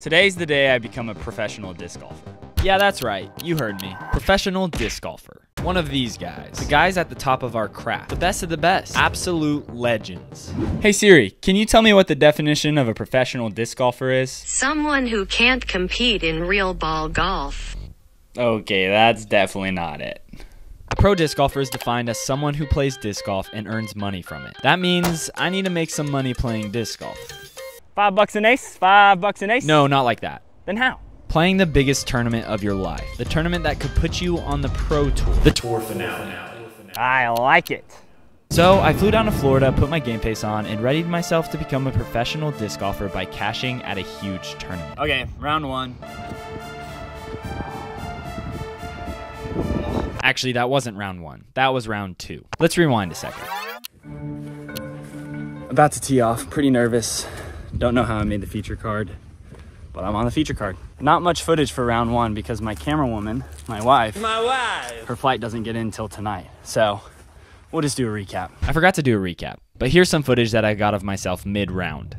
Today's the day I become a professional disc golfer. Yeah, that's right. You heard me. Professional disc golfer. One of these guys. The guys at the top of our craft. The best of the best. Absolute legends. Hey Siri, can you tell me what the definition of a professional disc golfer is? Someone who can't compete in real ball golf. Okay, that's definitely not it. A pro disc golfer is defined as someone who plays disc golf and earns money from it. That means I need to make some money playing disc golf. Five bucks an ace? Five bucks an ace? No, not like that. Then how? Playing the biggest tournament of your life. The tournament that could put you on the pro tour. The tour finale. I like it. So I flew down to Florida, put my game face on, and readied myself to become a professional disc golfer by cashing at a huge tournament. Okay, round one. Actually, that wasn't round one. That was round two. Let's rewind a second. About to tee off, pretty nervous. Don't know how I made the feature card, but I'm on the feature card. Not much footage for round one because my camera woman, my wife, My wife. her flight doesn't get in until tonight. So we'll just do a recap. I forgot to do a recap, but here's some footage that I got of myself mid round.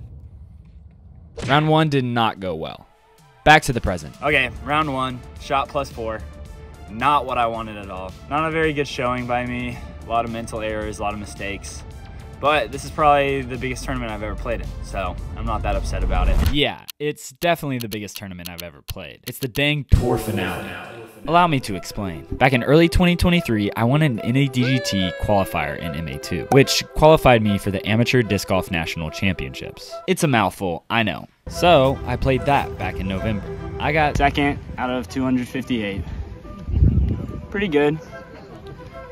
Round one did not go well. Back to the present. Okay, round one, shot plus four. Not what I wanted at all. Not a very good showing by me. A lot of mental errors, a lot of mistakes. But this is probably the biggest tournament I've ever played in, so I'm not that upset about it. Yeah, it's definitely the biggest tournament I've ever played. It's the dang tour finale. Allow me to explain. Back in early 2023, I won an NADGT qualifier in MA2, which qualified me for the Amateur Disc Golf National Championships. It's a mouthful, I know. So, I played that back in November. I got Second out of 258. Pretty good.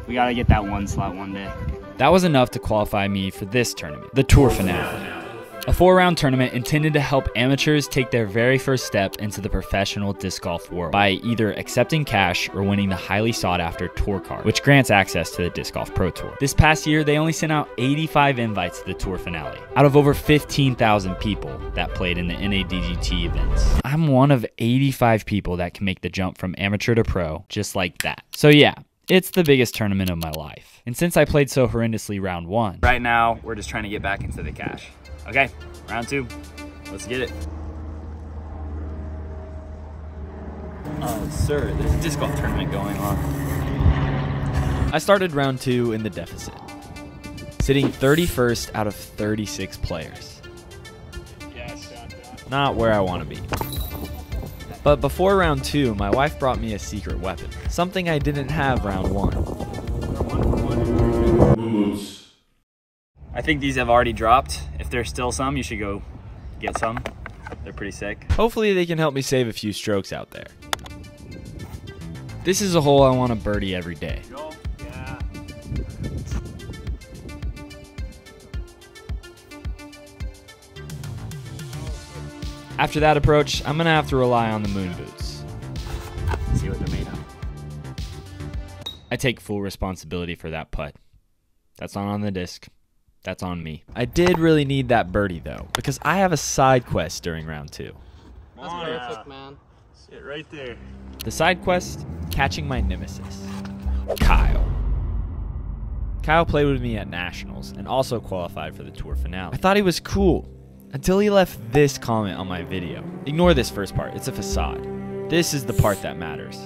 We gotta get that one slot one day. That was enough to qualify me for this tournament, the Tour Finale. A four round tournament intended to help amateurs take their very first step into the professional disc golf world by either accepting cash or winning the highly sought after Tour card, which grants access to the Disc Golf Pro Tour. This past year, they only sent out 85 invites to the Tour Finale out of over 15,000 people that played in the NADGT events. I'm one of 85 people that can make the jump from amateur to pro just like that. So, yeah, it's the biggest tournament of my life. And since I played so horrendously round one, Right now, we're just trying to get back into the cash. Okay, round two. Let's get it. Oh, sir, there's a disc golf tournament going on. I started round two in the deficit, sitting 31st out of 36 players. Not where I want to be. But before round two, my wife brought me a secret weapon, something I didn't have round one. I think these have already dropped. If there's still some, you should go get some. They're pretty sick. Hopefully, they can help me save a few strokes out there. This is a hole I want to birdie every day. After that approach, I'm gonna have to rely on the moon boots. See what they're made of. I take full responsibility for that putt. That's not on the disc. That's on me. I did really need that birdie though, because I have a side quest during round two. That's perfect, man. Sit right there. The side quest, catching my nemesis, Kyle. Kyle played with me at Nationals and also qualified for the tour finale. I thought he was cool until he left this comment on my video. Ignore this first part, it's a facade. This is the part that matters.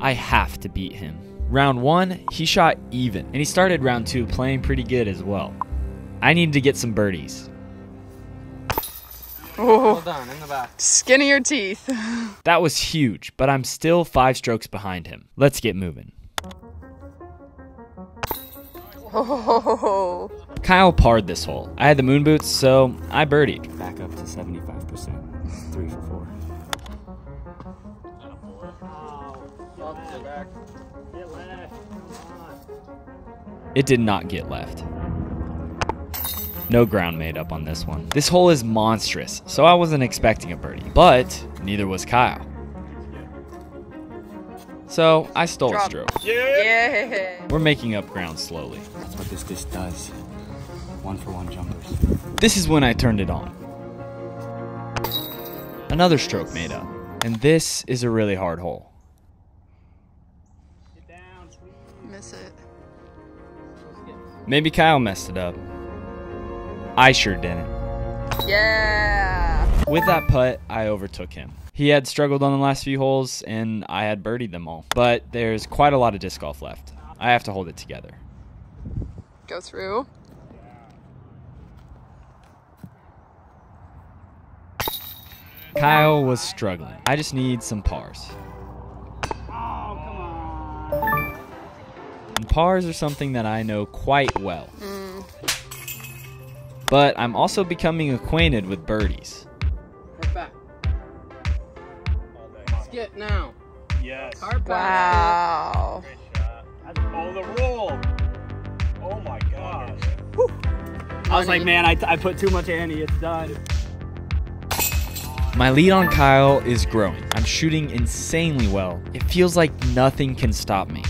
I have to beat him. Round one, he shot even, and he started round two playing pretty good as well. I needed to get some birdies. Well done, in the back. Skinnier teeth. That was huge, but I'm still five strokes behind him. Let's get moving. Oh, Kyle parred this hole. I had the moon boots, so I birdied. Back up to 75%. Three for four. It did not get left. No ground made up on this one. This hole is monstrous, so I wasn't expecting a birdie, but neither was Kyle. So I stole a stroke. yeah. We're making up ground slowly. That's what this disc does. One for one jumpers. This is when I turned it on. Another stroke made up. And this is a really hard hole. Down, Miss it. Maybe Kyle messed it up. I sure didn't. Yeah. With that putt, I overtook him. He had struggled on the last few holes, and I had birdied them all. But there's quite a lot of disc golf left. I have to hold it together. Go through. Kyle was struggling. I just need some pars. And pars are something that I know quite well. Hmm. But I'm also becoming acquainted with birdies. Perfect. Skip now. Yes. Hard. Wow. Oh the roll. Oh my gosh. I was like, man, I, I put too much Annie. It's done. My lead on Kyle is growing. I'm shooting insanely well. It feels like nothing can stop me.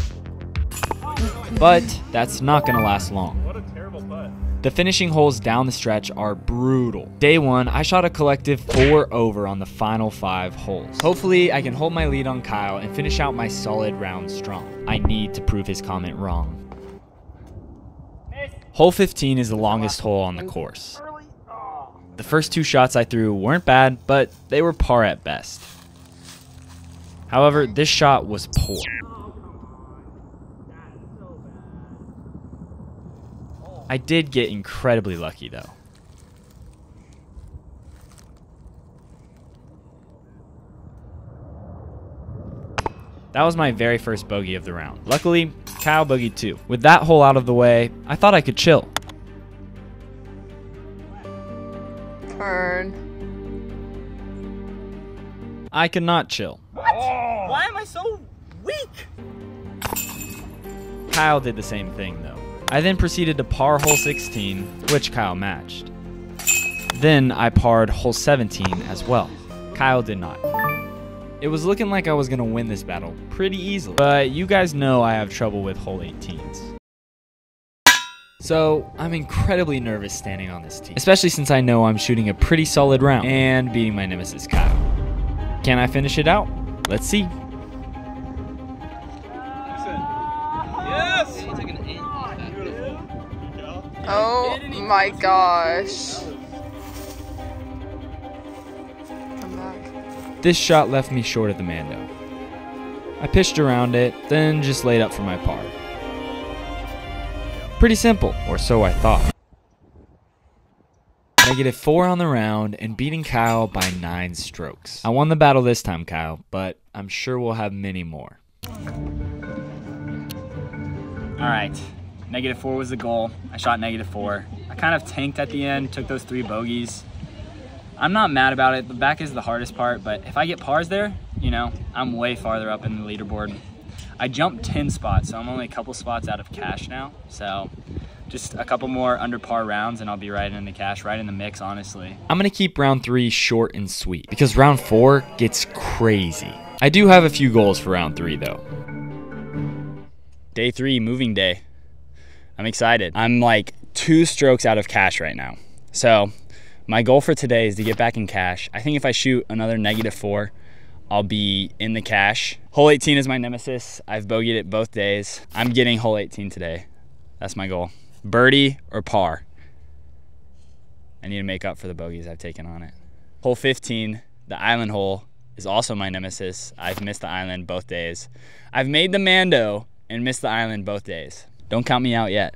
But that's not going to last long. What a terrible putt. The finishing holes down the stretch are brutal. Day one, I shot a collective four over on the final five holes. Hopefully, I can hold my lead on Kyle and finish out my solid round strong. I need to prove his comment wrong. Hole 15 is the longest hole on the course. The first two shots I threw weren't bad, but they were par at best. However, this shot was poor. I did get incredibly lucky though. That was my very first bogey of the round. Luckily, Kyle bogeyed too. With that hole out of the way, I thought I could chill. Turn. I could not chill. Why am I so weak? Kyle did the same thing though. I then proceeded to par hole 16, which Kyle matched. Then I parred hole 17 as well. Kyle did not. It was looking like I was going to win this battle pretty easily, but you guys know I have trouble with hole 18s. So, I'm incredibly nervous standing on this tee, especially since I know I'm shooting a pretty solid round and beating my nemesis Kyle. Can I finish it out? Let's see. Yes. He took an eight. Oh my gosh. Come back. This shot left me short of the Mando. I pitched around it, then just laid up for my par. Pretty simple, or so I thought. Negative four on the round and beating Kyle by nine strokes. I won the battle this time, Kyle, but I'm sure we'll have many more. All right, negative four was the goal. I shot negative four. I kind of tanked at the end, took those three bogeys. I'm not mad about it. The back is the hardest part, but if I get pars there, you know, I'm way farther up in the leaderboard. I jumped 10 spots, so I'm only a couple spots out of cash now. So just a couple more under par rounds and I'll be right in the cash, right in the mix, honestly. I'm going to keep round three short and sweet because round four gets crazy. I do have a few goals for round three, though. Day three, moving day. I'm excited. I'm like two strokes out of cash right now. So my goal for today is to get back in cash. I think if I shoot another negative four, I'll be in the cash. Hole 18 is my nemesis. I've bogeyed it both days. I'm getting hole 18 today. That's my goal. Birdie or par. I need to make up for the bogeys I've taken on it. Hole 15, the island hole, is also my nemesis. I've missed the island both days. I've made the Mando and missed the island both days. Don't count me out yet,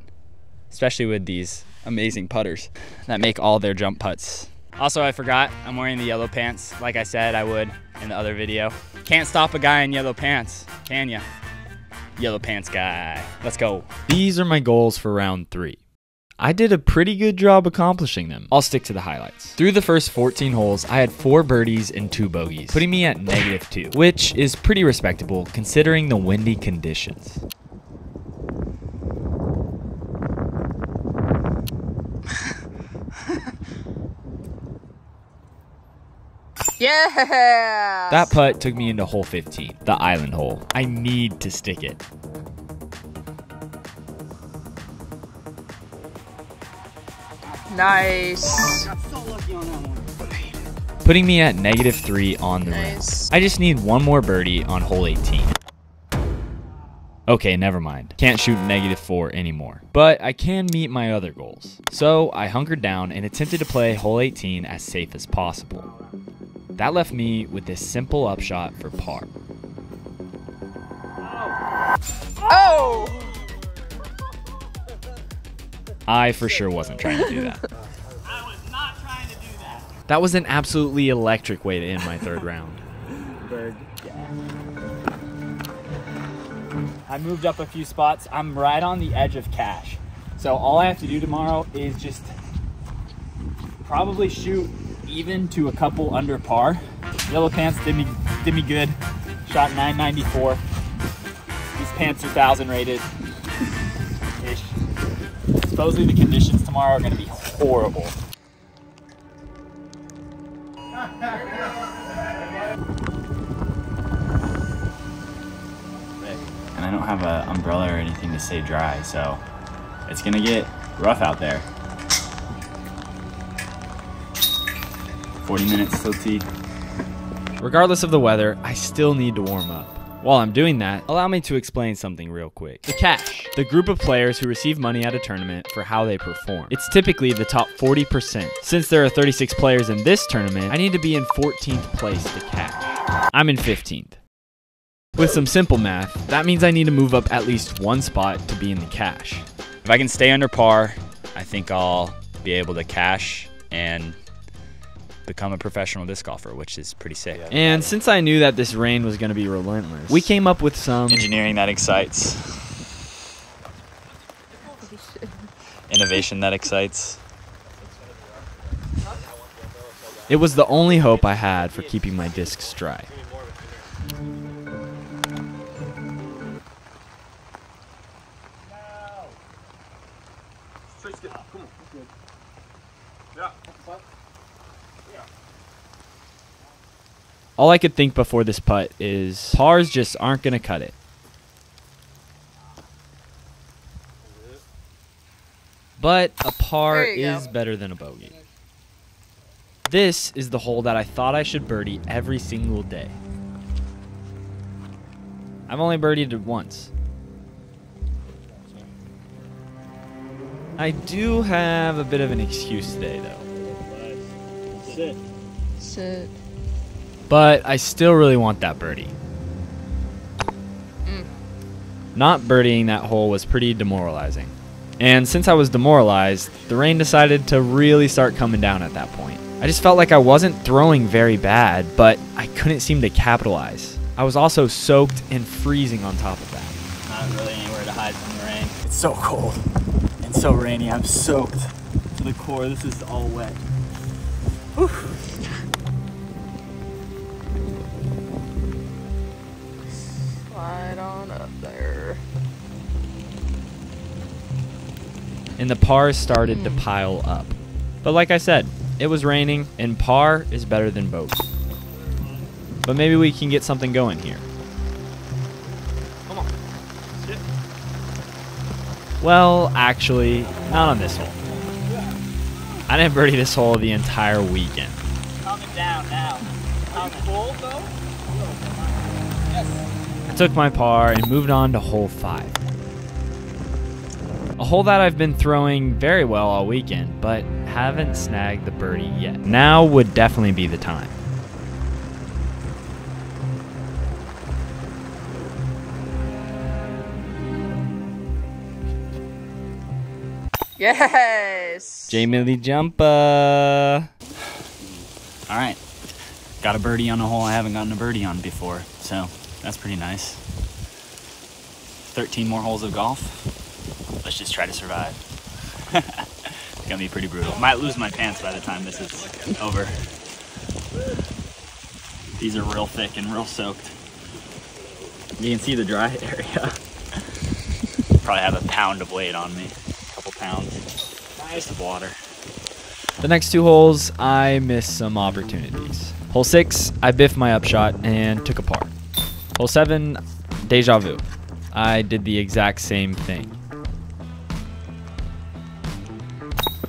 especially with these amazing putters that make all their jump putts. Also, I forgot I'm wearing the yellow pants like I said I would in the other video. Can't stop a guy in yellow pants, can ya? Yellow pants guy. Let's go. These are my goals for round three. I did a pretty good job accomplishing them. I'll stick to the highlights. Through the first 14 holes, I had four birdies and two bogeys, putting me at negative two, which is pretty respectable considering the windy conditions. Yeah. That putt took me into hole 15, the island hole. I need to stick it. Nice. Putting me at negative three on the round. Nice. I just need one more birdie on hole 18. Okay, never mind. Can't shoot negative 4 anymore. But I can meet my other goals. So I hunkered down and attempted to play hole 18 as safe as possible. That left me with this simple upshot for par. Oh! I for sure wasn't trying to do that. I was not trying to do that. That was an absolutely electric way to end my third round. I moved up a few spots. I'm right on the edge of cash. So all I have to do tomorrow is just probably shoot even to a couple under par. Yellow pants did me did me good. Shot 994. These pants are thousand rated. Ish. Supposedly the conditions tomorrow are gonna be horrible. and I don't have an umbrella or anything to stay dry, so it's gonna get rough out there. 40 minutes till tee. Regardless of the weather, I still need to warm up. While I'm doing that, allow me to explain something real quick. The cash, the group of players who receive money at a tournament for how they perform. It's typically the top 40%. Since there are 36 players in this tournament, I need to be in 14th place to cash. I'm in 15th. With some simple math, that means I need to move up at least one spot to be in the cash. If I can stay under par, I think I'll be able to cash and become a professional disc golfer, which is pretty sick. And since I knew that this rain was going to be relentless, we came up with some Engineering that excites. Innovation that excites. It was the only hope I had for keeping my discs dry. All I could think before this putt is pars just aren't going to cut it. But a par is go. better than a bogey. This is the hole that I thought I should birdie every single day. I've only birdied it once. I do have a bit of an excuse today, though. Sit. Shit. But I still really want that birdie. Mm. Not birdieing that hole was pretty demoralizing. And since I was demoralized, the rain decided to really start coming down at that point. I just felt like I wasn't throwing very bad, but I couldn't seem to capitalize. I was also soaked and freezing on top of that. Not really anywhere to hide from the rain. It's so cold and so rainy. I'm soaked to the core. This is all wet. Slide on up there. and the pars started to hmm. pile up. But like I said, it was raining, and par is better than bogey. But maybe we can get something going here. Come on. Sit. Well, actually, not on this hole. I didn't birdie this hole the entire weekend. Coming down now. How full though? I took my par and moved on to hole 5. A hole that I've been throwing very well all weekend, but haven't snagged the birdie yet. Now would definitely be the time. Yes. Jamie Lee Jumpa. All right. Got a birdie on a hole I haven't gotten a birdie on before, so that's pretty nice. 13 more holes of golf. Let's just try to survive. it's gonna be pretty brutal. Might lose my pants by the time this is over. These are real thick and real soaked. You can see the dry area. Probably have a pound of weight on me. Pounds. Of water. The next two holes, I missed some opportunities. Hole 6, I biffed my upshot and took a par. Hole 7, deja vu. I did the exact same thing.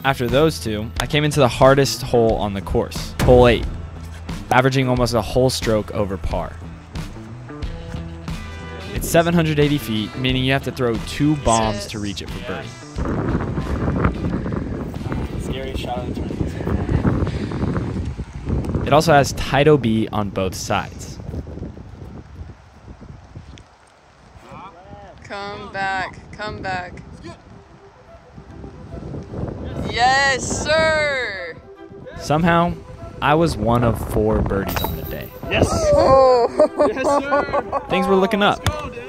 After those two, I came into the hardest hole on the course, hole 8, averaging almost a whole stroke over par. It's 780 feet, meaning you have to throw two bombs to reach it for birdie. Scariest shot of the tournament. It also has tight B on both sides. Come back. Come back. Yes, sir. Somehow, I was one of four birdies on the day. Yes. Oh. yes, sir. Things were looking up. Let's go,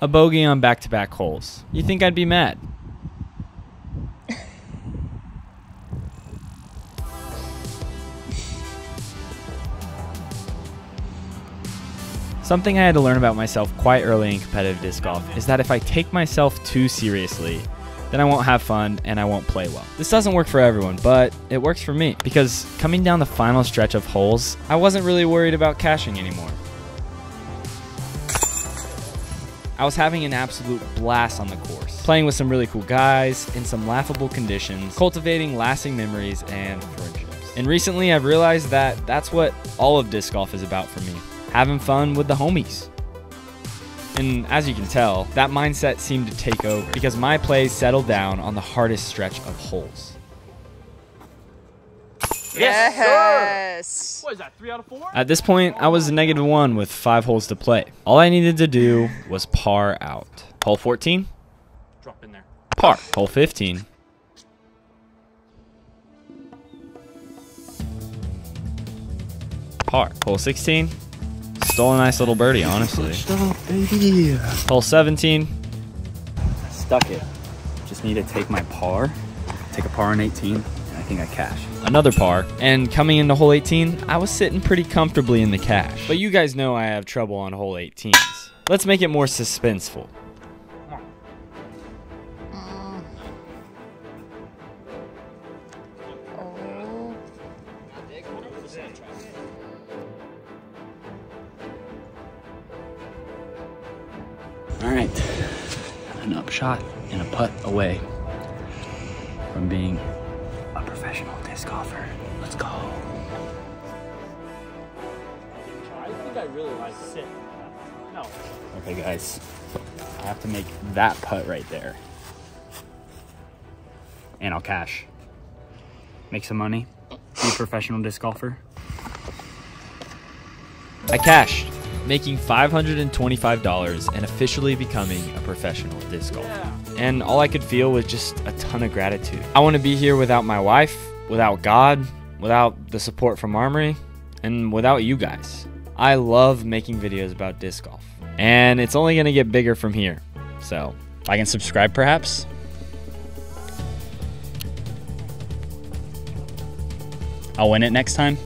A bogey on back to back holes. You think I'd be mad? Something I had to learn about myself quite early in competitive disc golf is that if I take myself too seriously, then I won't have fun and I won't play well. This doesn't work for everyone, but it works for me because coming down the final stretch of holes, I wasn't really worried about cashing anymore. I was having an absolute blast on the course, playing with some really cool guys in some laughable conditions, cultivating lasting memories and friendships. And recently I've realized that that's what all of disc golf is about for me having fun with the homies. And as you can tell, that mindset seemed to take over because my plays settled down on the hardest stretch of holes. Yes. What is that? Three out of four? At this point, I was a negative one with five holes to play. All I needed to do was par out. Hole 14, Drop in there. par. Hole 15, par. Hole 16, stole a nice little birdie, honestly. Hole 17, Stuck it. Just need to take my par, take a par on 18, and I think I cash. another par. And coming into hole 18, I was sitting pretty comfortably in the cash. But you guys know I have trouble on hole 18s. Let's make it more suspenseful. All right, an upshot and a putt away from being a professional disc golfer. Let's go. I think I really like sit. No. Okay, guys, I have to make that putt right there, and I'll cash. Make some money. Be a professional disc golfer. I cashed, making $525 and officially becoming a professional disc golfer. And all I could feel was just a ton of gratitude. I want to be here without my wife, without God, without the support from Armory, and without you guys. I love making videos about disc golf. And it's only going to get bigger from here. So, I can subscribe perhaps? I'll win it next time.